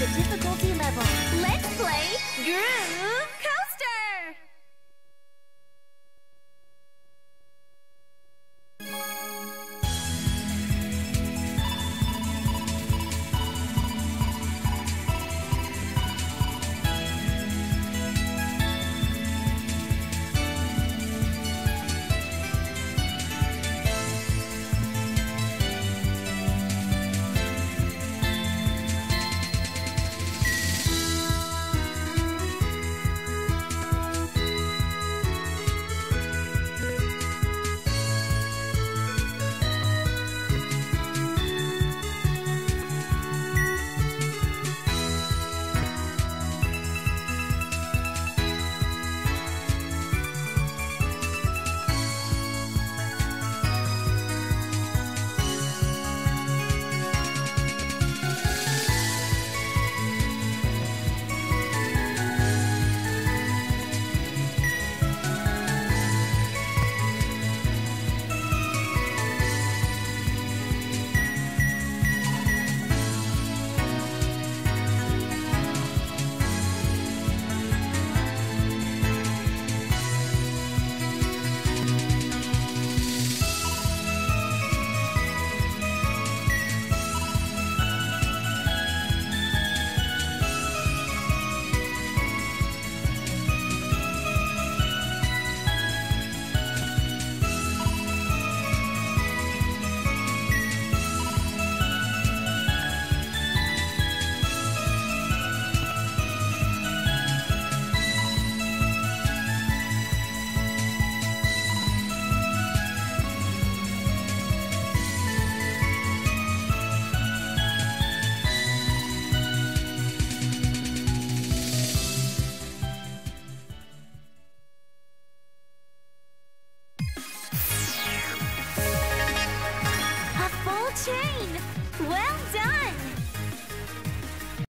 the difficulty level. Let's play Groove Well done!